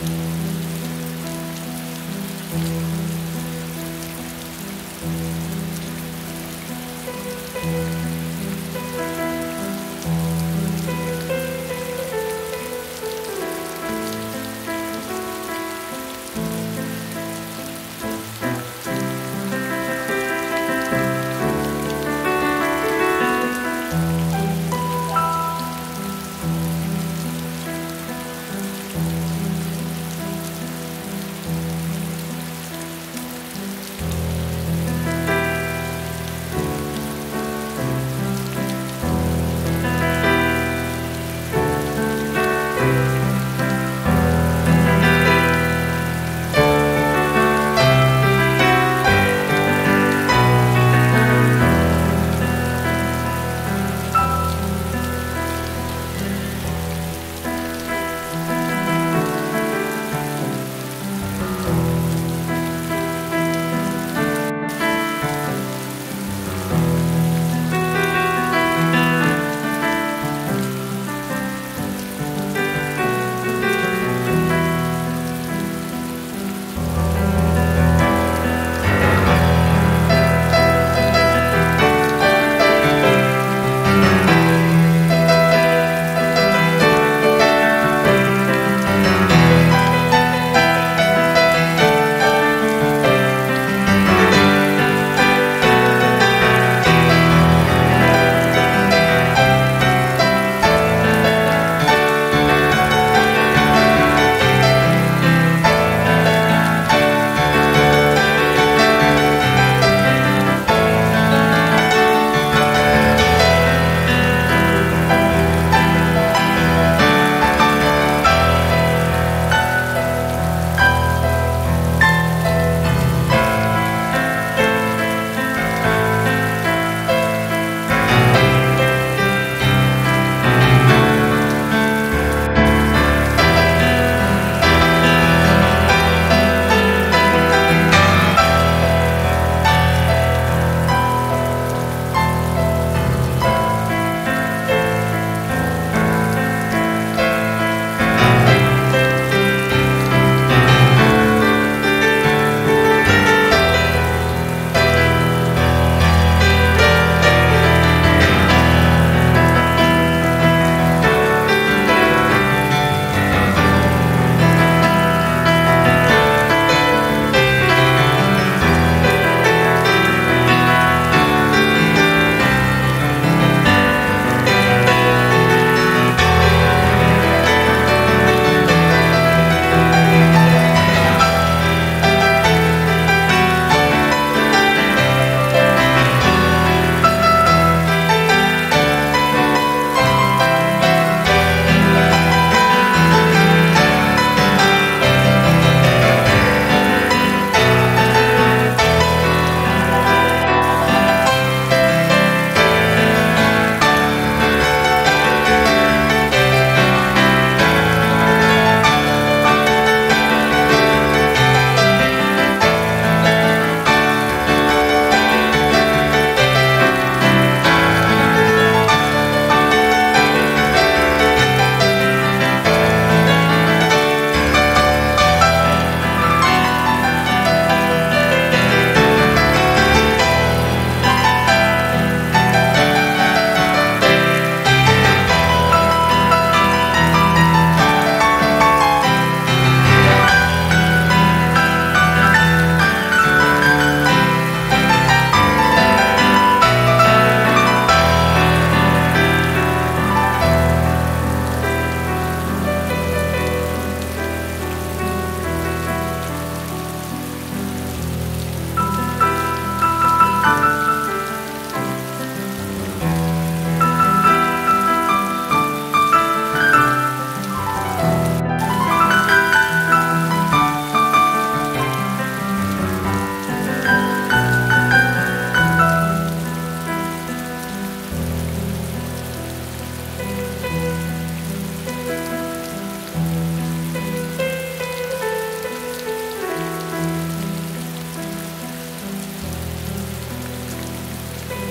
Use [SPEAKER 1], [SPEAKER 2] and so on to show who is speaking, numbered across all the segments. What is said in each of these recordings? [SPEAKER 1] mm you.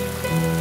[SPEAKER 1] Thank you.